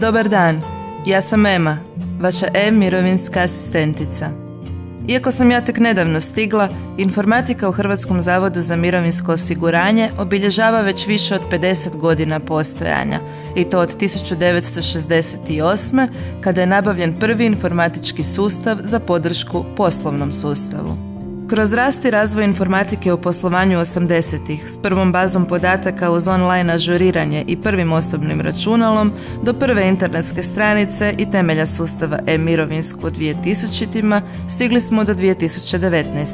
Dobar dan, ja sam Ema, vaša e-mirovinska asistentica. Iako sam ja tek nedavno stigla, informatika u Hrvatskom zavodu za mirovinsko osiguranje obilježava već više od 50 godina postojanja i to od 1968. kada je nabavljen prvi informatički sustav za podršku poslovnom sustavu. Kroz rast i razvoj informatike u poslovanju 80-ih s prvom bazom podataka uz online ažuriranje i prvim osobnim računalom do prve internetske stranice i temelja sustava e-mirovinsku u 2000-ima stigli smo do 2019.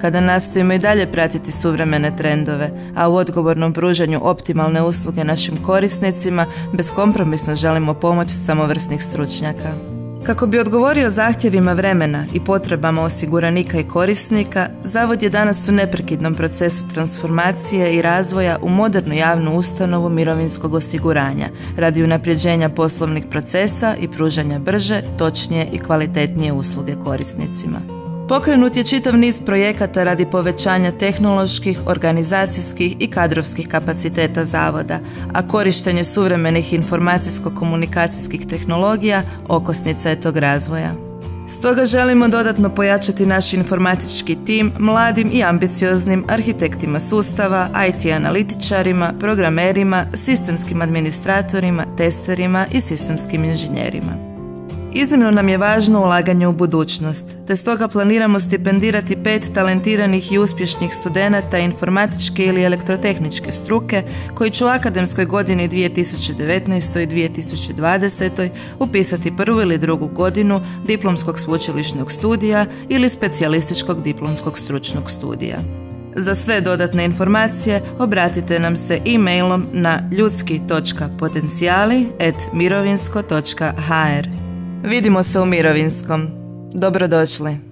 kada nastojimo i dalje pratiti suvremene trendove, a u odgovornom pružanju optimalne usluge našim korisnicima beskompromisno želimo pomoć samovrsnih stručnjaka. Kako bi odgovorio zahtjevima vremena i potrebama osiguranika i korisnika, Zavod je danas u neprekidnom procesu transformacije i razvoja u modernu javnu ustanovu mirovinskog osiguranja radi unapređenja poslovnih procesa i pružanja brže, točnije i kvalitetnije usluge korisnicima. Pokrenut je čitav niz projekata radi povećanja tehnoloških, organizacijskih i kadrovskih kapaciteta zavoda, a korištenje suvremenih informacijsko-komunikacijskih tehnologija okosnica je tog razvoja. Stoga želimo dodatno pojačati naš informatički tim mladim i ambicioznim arhitektima sustava, IT analitičarima, programerima, sistemskim administratorima, testerima i sistemskim inženjerima. Iznimno nam je važno ulaganje u budućnost, te stoga planiramo stipendirati pet talentiranih i uspješnih studenata informatičke ili elektrotehničke struke koji će u akademskoj godini 2019. i 2020. upisati prvu ili drugu godinu diplomskog sveučilišnog studija ili specijalističkog diplomskog stručnog studija. Za sve dodatne informacije obratite nam se e-mailom na ljudski.potencijali.mirovinsko.hr Vidimo se u Mirovinskom. Dobrodošli.